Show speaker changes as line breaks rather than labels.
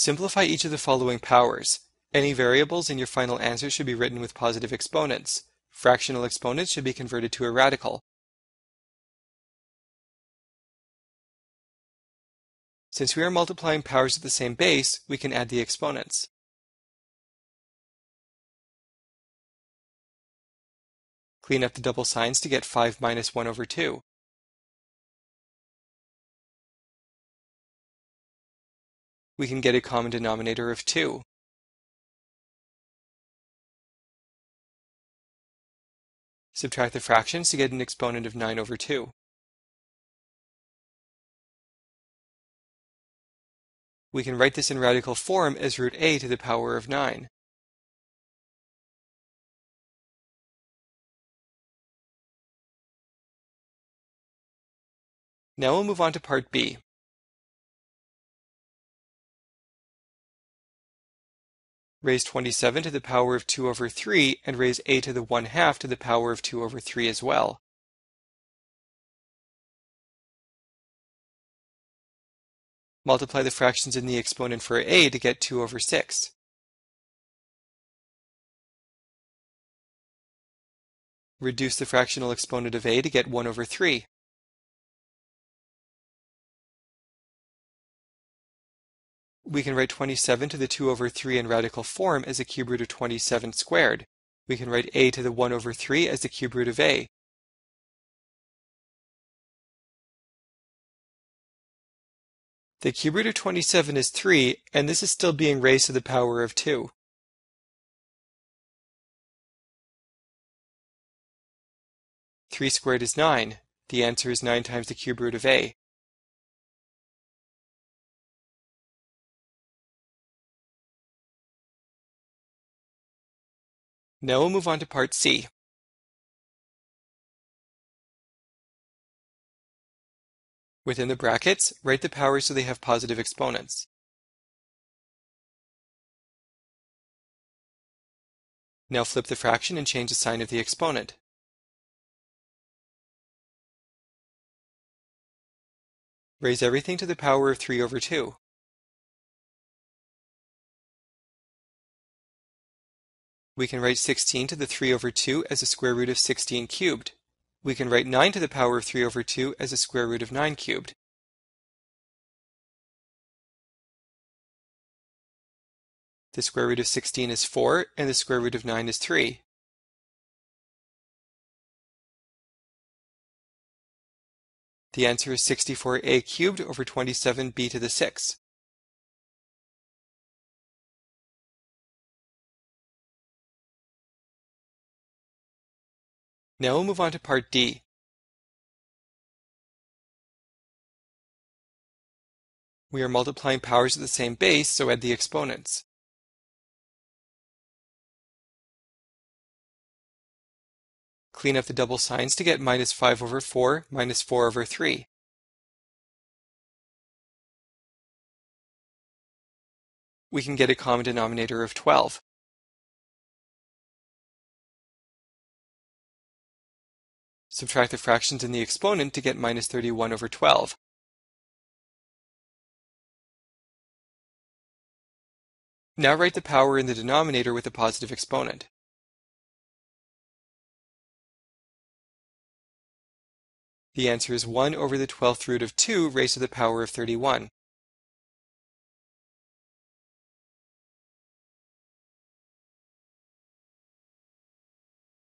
Simplify each of the following powers. Any variables in your final answer should be written with positive exponents. Fractional exponents should be converted to a radical. Since we are multiplying powers at the same base, we can add the exponents. Clean up the double signs to get 5 minus 1 over 2. We can get a common denominator of 2. Subtract the fractions to get an exponent of 9 over 2. We can write this in radical form as root a to the power of 9. Now we'll move on to part B. Raise 27 to the power of 2 over 3 and raise a to the 1 half to the power of 2 over 3 as well. Multiply the fractions in the exponent for a to get 2 over 6. Reduce the fractional exponent of a to get 1 over 3. We can write 27 to the 2 over 3 in radical form as the cube root of 27 squared. We can write a to the 1 over 3 as the cube root of a. The cube root of 27 is 3, and this is still being raised to the power of 2. Three squared is 9. The answer is 9 times the cube root of a. Now we'll move on to part C. Within the brackets, write the powers so they have positive exponents. Now flip the fraction and change the sign of the exponent. Raise everything to the power of 3 over 2. We can write 16 to the 3 over 2 as the square root of 16 cubed. We can write 9 to the power of 3 over 2 as the square root of 9 cubed. The square root of 16 is 4, and the square root of 9 is 3. The answer is 64a cubed over 27b to the 6. Now we'll move on to part D. We are multiplying powers of the same base, so add the exponents. Clean up the double signs to get minus 5 over 4 minus 4 over 3. We can get a common denominator of 12. Subtract the fractions in the exponent to get minus 31 over 12. Now write the power in the denominator with a positive exponent. The answer is 1 over the 12th root of 2 raised to the power of 31.